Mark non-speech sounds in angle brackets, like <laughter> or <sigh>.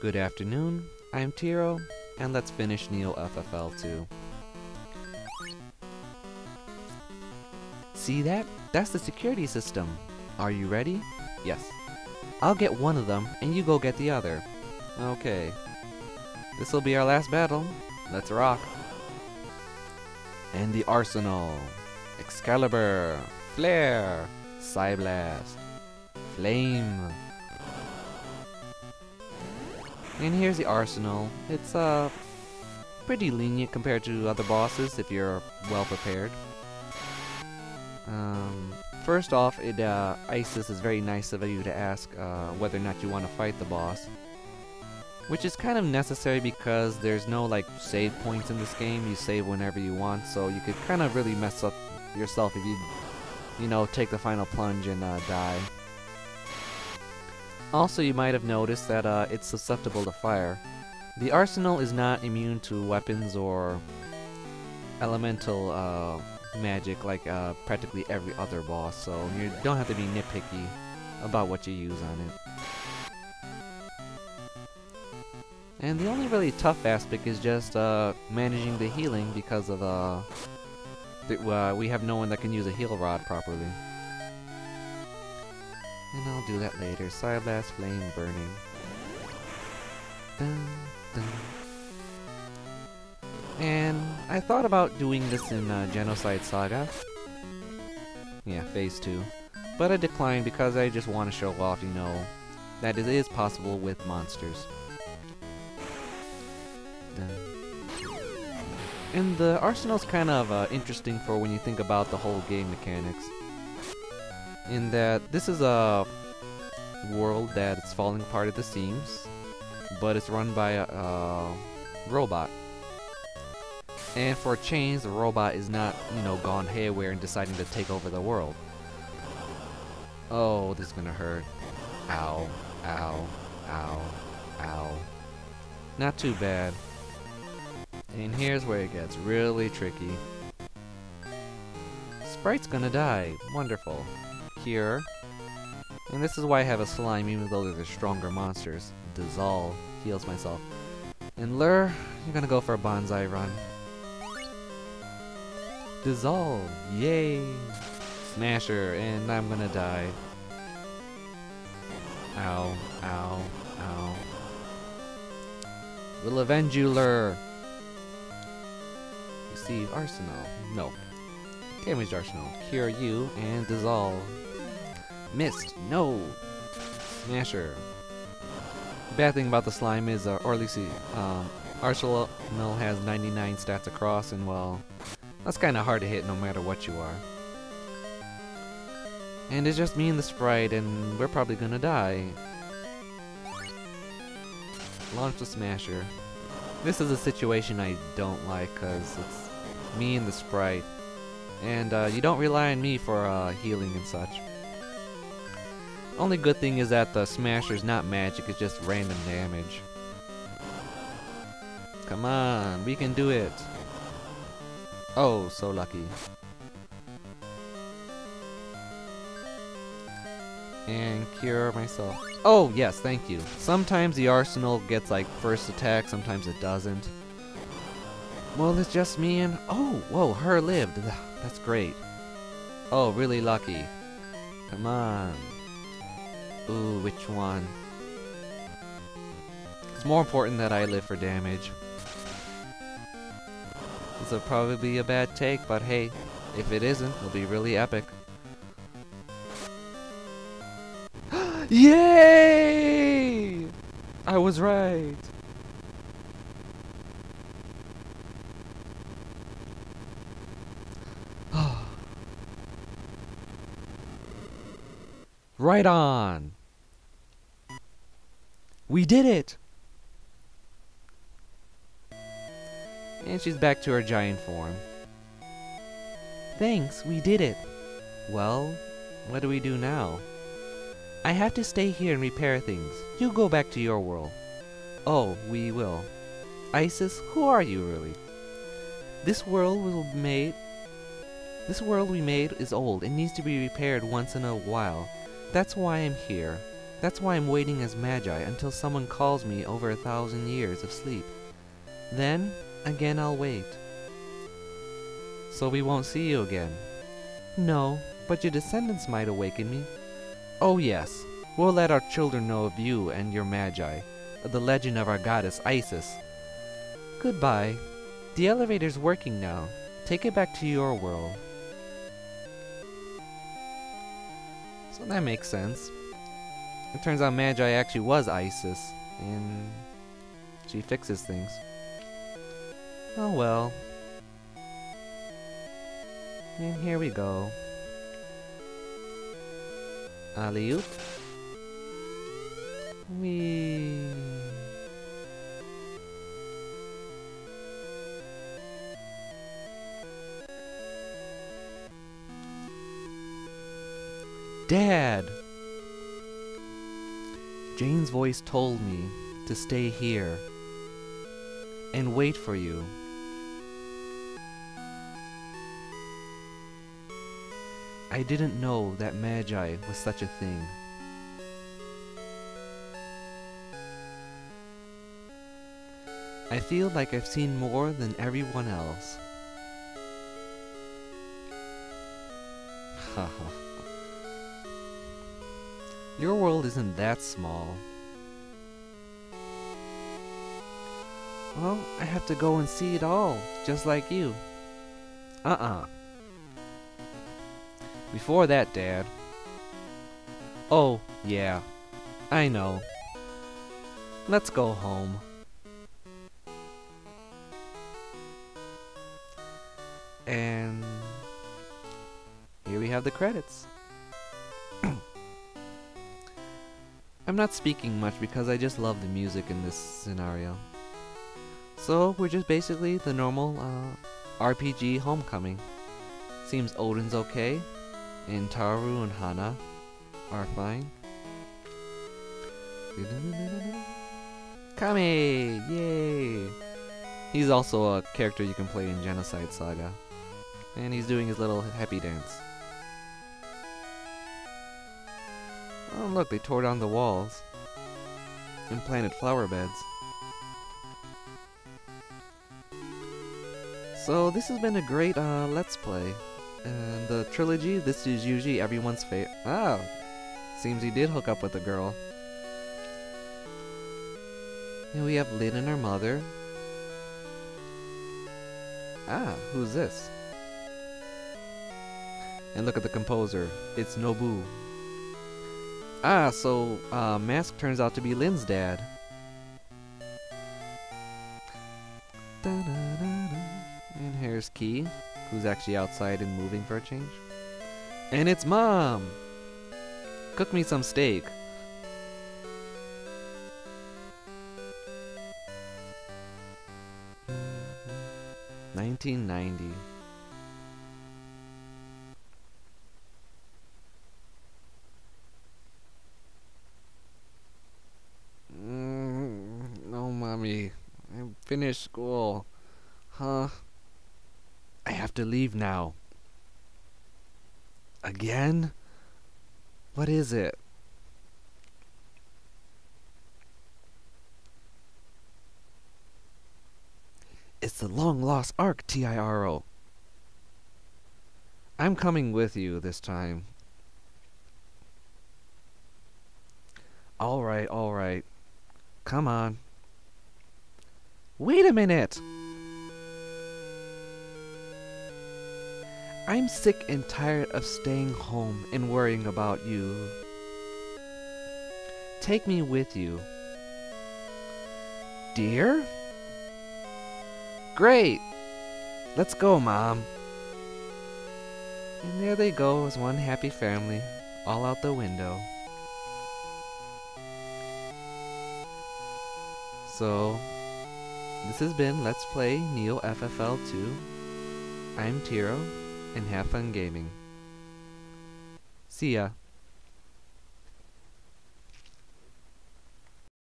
Good afternoon, I'm Tiro, and let's finish Neo FFL 2. See that? That's the security system. Are you ready? Yes. I'll get one of them, and you go get the other. Okay. This'll be our last battle. Let's rock. And the arsenal. Excalibur. Flare. Psyblast. Flame. And here's the arsenal. It's uh pretty lenient compared to other bosses if you're well prepared. Um, first off, it uh, Isis is very nice of you to ask uh, whether or not you want to fight the boss. Which is kind of necessary because there's no like save points in this game. You save whenever you want, so you could kind of really mess up yourself if you, you know, take the final plunge and uh, die. Also, you might have noticed that uh, it's susceptible to fire. The arsenal is not immune to weapons or elemental uh, magic like uh, practically every other boss, so you don't have to be nitpicky about what you use on it. And the only really tough aspect is just uh, managing the healing because of uh, th uh, we have no one that can use a heal rod properly. Do that later. Psyblast Flame Burning. Dun, dun. And I thought about doing this in uh, Genocide Saga. Yeah, Phase 2. But I declined because I just want to show off, you know, that it is possible with monsters. And the arsenal's kind of uh, interesting for when you think about the whole game mechanics. In that this is a world that is falling apart at the seams, but it's run by a, a robot. And for a change, the robot is not, you know, gone haywire and deciding to take over the world. Oh, this is gonna hurt. Ow, ow, ow, ow. Not too bad. And here's where it gets really tricky. Sprite's gonna die. Wonderful. Cure. And this is why I have a slime even though they're the stronger monsters. Dissolve. Heals myself. And Lure, you're gonna go for a bonsai run. Dissolve. Yay. Smasher. And I'm gonna die. Ow. Ow. Ow. We'll avenge you, Lure. Receive Arsenal. No. Damage Arsenal. Cure you and dissolve. Missed. No. Smasher. Bad thing about the slime is, uh, or at least um, Arsenal has 99 stats across, and well, that's kind of hard to hit no matter what you are. And it's just me and the sprite, and we're probably gonna die. Launch the Smasher. This is a situation I don't like, because it's me and the sprite. And uh, you don't rely on me for uh, healing and such. Only good thing is that the Smasher's not magic, it's just random damage. Come on, we can do it. Oh, so lucky. And cure myself. Oh, yes, thank you. Sometimes the arsenal gets like first attack, sometimes it doesn't. Well, it's just me and... Oh, whoa, her lived. That's great. Oh, really lucky. Come on. Ooh, which one? It's more important that I live for damage. This will probably be a bad take, but hey, if it isn't, it'll be really epic. <gasps> Yay! I was right. <sighs> right on. We did it! And she's back to her giant form. Thanks, we did it. Well, what do we do now? I have to stay here and repair things. You go back to your world. Oh, we will. Isis, who are you really? This world was made... This world we made is old and needs to be repaired once in a while. That's why I'm here. That's why I'm waiting as Magi until someone calls me over a thousand years of sleep. Then, again I'll wait. So we won't see you again? No, but your descendants might awaken me. Oh yes, we'll let our children know of you and your Magi, the legend of our goddess Isis. Goodbye. The elevator's working now. Take it back to your world. So that makes sense. It turns out Magi actually was Isis, and she fixes things. Oh well. And here we go. Alley-oop. We. Dad! Jane's voice told me to stay here and wait for you. I didn't know that Magi was such a thing. I feel like I've seen more than everyone else. Haha. Your world isn't that small. Well, I have to go and see it all, just like you. Uh-uh. Before that, Dad. Oh, yeah. I know. Let's go home. And here we have the credits. I'm not speaking much because I just love the music in this scenario. So we're just basically the normal uh, RPG homecoming. Seems Odin's okay, and Taru and Hana are fine. Kame! Yay! He's also a character you can play in Genocide Saga. And he's doing his little happy dance. Oh look, they tore down the walls. And planted flower beds. So this has been a great uh, Let's Play. And the trilogy, this is usually everyone's favorite. Ah! Seems he did hook up with a girl. And we have Lyn and her mother. Ah, who's this? And look at the composer. It's Nobu. Ah, so uh, Mask turns out to be Lyn's dad. And here's Key, who's actually outside and moving for a change. And it's Mom! Cook me some steak. Nineteen ninety. I finished school. Huh? I have to leave now. Again? What is it? It's the long lost Ark, T-I-R-O. I'm coming with you this time. Alright, alright. Come on. Wait a minute! I'm sick and tired of staying home and worrying about you. Take me with you. Dear? Great! Let's go, Mom. And there they go as one happy family, all out the window. So, this has been Let's Play Neo FFL 2. I'm Tiro, and have fun gaming. See ya.